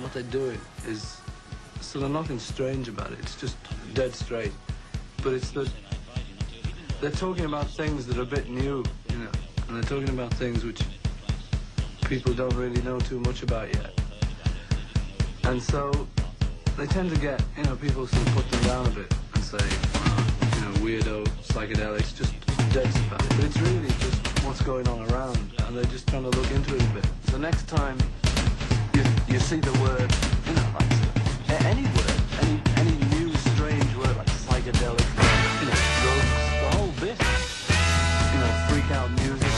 and what they're doing is so there's nothing strange about it. It's just dead straight. But it's that they're talking about things that are a bit new, you know, and they're talking about things which people don't really know too much about yet. And so they tend to get, you know, people sort of put them down a bit and say, you know, weirdo, psychedelics, just dead about it. But it's really just what's going on around, and they're just trying to look into it a bit. So next time you, see the word, you know, like any word, any, any new strange word like psychedelic, you know, drugs, the whole bit, you know, freak out music.